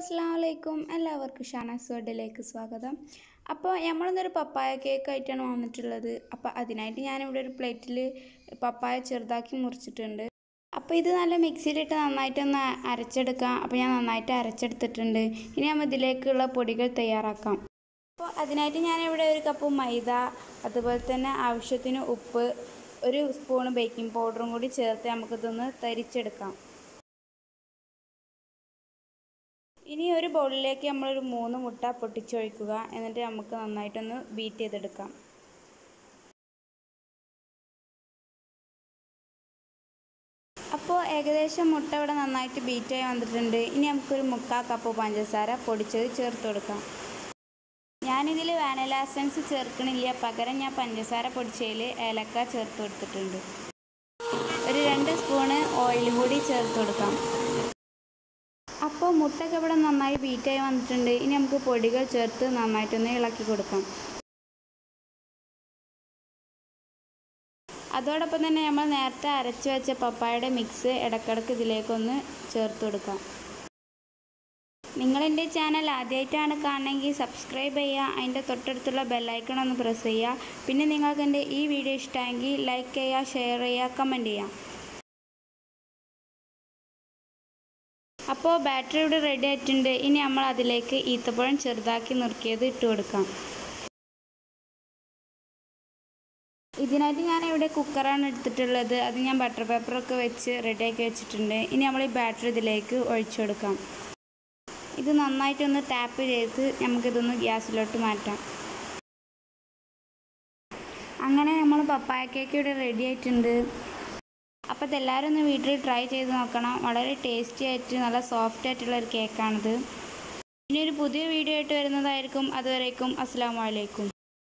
അസ്സാം വലൈക്കും എല്ലാവർക്കും ഷാനാസ് വേർഡിലേക്ക് സ്വാഗതം. അപ്പോൾ നമ്മളിന്നൊരു പപ്പായ കേക്ക് ആയിട്ടാണ് വന്നിട്ടുള്ളത്. അപ്പോൾ അതിനായിട്ട് ഞാനിവിടെ ഒരു പ്ലേറ്റിൽ പപ്പായ ചെറുതാക്കി മുറിച്ചിട്ടുണ്ട്. അപ്പോൾ ഇത് നല്ല മിക്സിയിലിട്ട് നന്നായിട്ടൊന്ന് അരച്ചെടുക്കാം. അപ്പോൾ ഞാൻ നന്നായിട്ട് അരച്ചെടുത്തിട്ടുണ്ട്. ഇനി നമ്മൾ ഇതിലേക്കുള്ള പൊടികൾ തയ്യാറാക്കാം. അപ്പോൾ അതിനായിട്ട് ഞാനിവിടെ ഒരു കപ്പ് മൈദ അതുപോലെ തന്നെ ആവശ്യത്തിന് ഉപ്പ് ഒരു സ്പൂണ് ബേക്കിംഗ് പൗഡറും കൂടി ചേർത്ത് നമുക്കിതൊന്ന് തരിച്ചെടുക്കാം. ഇനി ഒരു ബൗളിലേക്ക് നമ്മളൊരു മൂന്ന് മുട്ട പൊട്ടിച്ചൊഴിക്കുക. എന്നിട്ട് നമുക്ക് നന്നായിട്ടൊന്ന് ബീറ്റ് ചെയ്തെടുക്കാം. അപ്പോൾ ഏകദേശം മുട്ട ഇവിടെ നന്നായിട്ട് ബീറ്റായി വന്നിട്ടുണ്ട്. ഇനി നമുക്കൊരു മുക്കാൽ കപ്പ് പഞ്ചസാര പൊടിച്ചത് ചേർത്ത് കൊടുക്കാം. ഞാനിതിൽ വാനില എസൻസ് ചേർക്കണില്ല. പകരം ഞാൻ പഞ്ചസാര പൊടിച്ചതിൽ ഏലക്ക ചേർത്ത് കൊടുത്തിട്ടുണ്ട്. ഒരു രണ്ട് സ്പൂണ് ഓയിൽ കൂടി ചേർത്ത് കൊടുക്കാം. അപ്പോൾ മുട്ടയ്ക്ക് ഇവിടെ നന്നായി ബീറ്റായി വന്നിട്ടുണ്ട്. ഇനി നമുക്ക് പൊടികൾ ചേർത്ത് നന്നായിട്ടൊന്ന് ഇളക്കി കൊടുക്കാം. അതോടൊപ്പം തന്നെ നമ്മൾ നേരത്തെ അരച്ച് വെച്ച പപ്പായയുടെ മിക്സ് ഇടക്കിടക്ക് ഇതിലേക്കൊന്ന് ചേർത്ത് കൊടുക്കാം. നിങ്ങളെന്റെ ചാനൽ ആദ്യമായിട്ടാണ് കാണണമെങ്കിൽ സബ്സ്ക്രൈബ് ചെയ്യുക. അതിന്റെ തൊട്ടടുത്തുള്ള ബെല്ലൈക്കൺ ഒന്ന് പ്രസ് ചെയ്യുക. പിന്നെ നിങ്ങൾക്ക് എന്റെ ഈ വീഡിയോ ഇഷ്ടമെങ്കിൽ ലൈക്ക് ചെയ്യുക ഷെയർ ചെയ്യുക കമന്റ് ചെയ്യുക. അപ്പോൾ ബാറ്ററി ഇവിടെ റെഡി ആയിട്ടുണ്ട്. ഇനി നമ്മൾ അതിലേക്ക് ഈത്തപ്പഴം ചെറുതാക്കി നുറുക്കിയത് ഇട്ട് കൊടുക്കാം. ഇതിനായിട്ട് ഞാൻ ഇവിടെ കുക്കറാണ് എടുത്തിട്ടുള്ളത്. അത് ഞാൻ ബട്ടർ പേപ്പറൊക്കെ വെച്ച് റെഡിയാക്കി വെച്ചിട്ടുണ്ട്. ഇനി നമ്മൾ ഈ ബാറ്ററി ഇതിലേക്ക് ഒഴിച്ചു കൊടുക്കാം. ഇത് നന്നായിട്ടൊന്ന് ടാപ്പ് ചെയ്ത് നമുക്കിതൊന്ന് ഗ്യാസിലോട്ട് മാറ്റാം. അങ്ങനെ നമ്മൾ പപ്പായ കേക്ക് ഇവിടെ റെഡി ആയിട്ടുണ്ട്. അപ്പോൾ ഇതെല്ലാവരും ഒന്ന് വീട്ടിൽ ട്രൈ ചെയ്ത് നോക്കണം. വളരെ ടേസ്റ്റി ആയിട്ട് നല്ല സോഫ്റ്റ് ആയിട്ടുള്ള ഒരു കേക്കാണിത് ഇനി ഒരു പുതിയ വീഡിയോ ആയിട്ട് വരുന്നതായിരിക്കും. അതുവരേക്കും അസ്സാം വലൈക്കും